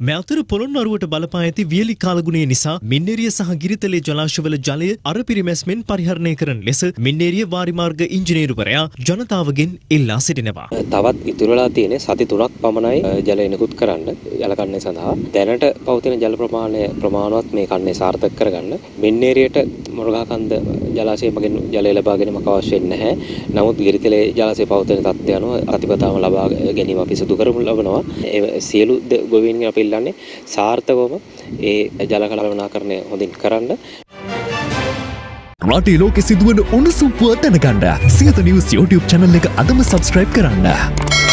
මේ අතර පොළොන්නරුවට බලපා ඇති වියලි කාලගුණය නිසා මින්නේරිය සහ ගිරිතලේ ජලාශවල ජලය අරපිරිමැස්මෙන් පරිහරණය කරන ලෙස මින්නේරිය වාරිමාර්ග ඉංජිනේරුවරයා ජනතාවගෙන් ඉල්ලා සිටිනවා. තවත් ඉතුරුලා තියෙන සති තුනක් පමණයි ජලය නිකුත් කරන්න ජල කන්නේ සඳහා දැනට පවතින ජල ප්‍රමාණය ප්‍රමාණවත් මේ කන්නේ සාර්ථක කරගන්න මින්නේරියට මොරගහකන්ද ජලාශය මගින් ජලය ලබා ගැනීමක් අවශ්‍ය වෙන්නේ නැහැ. නමුත් ගිරිතලේ ජලාශය පවතින තත්ත්වය අනුව අතිපතාම ලබා ගැනීම අපි සිදු කරමු ලබනවා. ඒ සියලු ගොවීන්ගෙන් අපි ඉල්ලන්නේ සාර්ථකවම ඒ ජල කළමනාකරණය හොඳින් කරන්න. රටේ ලෝකෙ සිදුවන උණුසුම් පුවත් දැනගන්න සියත නිවුස් YouTube channel එක අදම subscribe කරන්න.